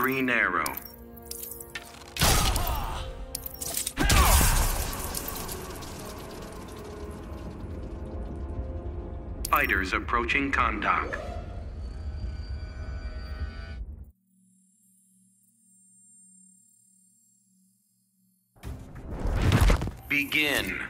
Green Arrow. Fighters approaching Kahndaq. Begin.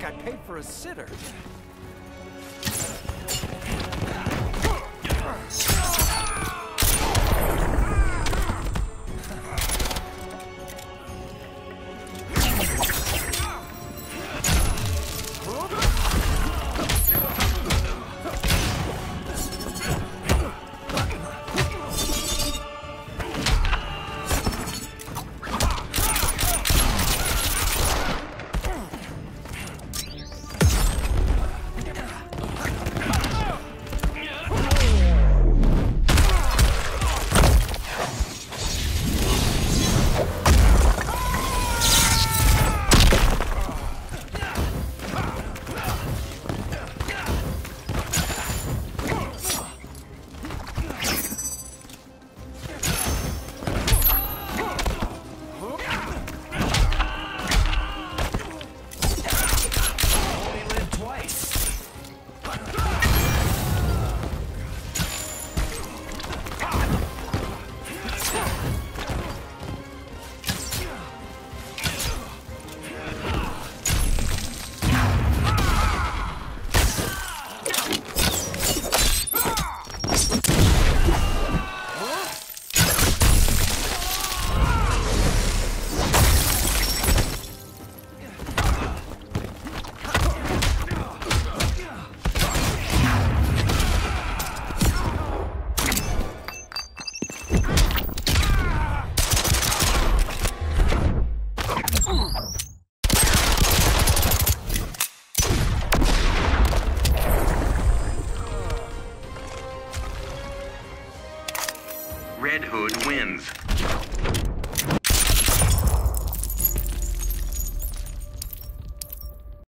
Think I paid for a sitter. Red Hood wins.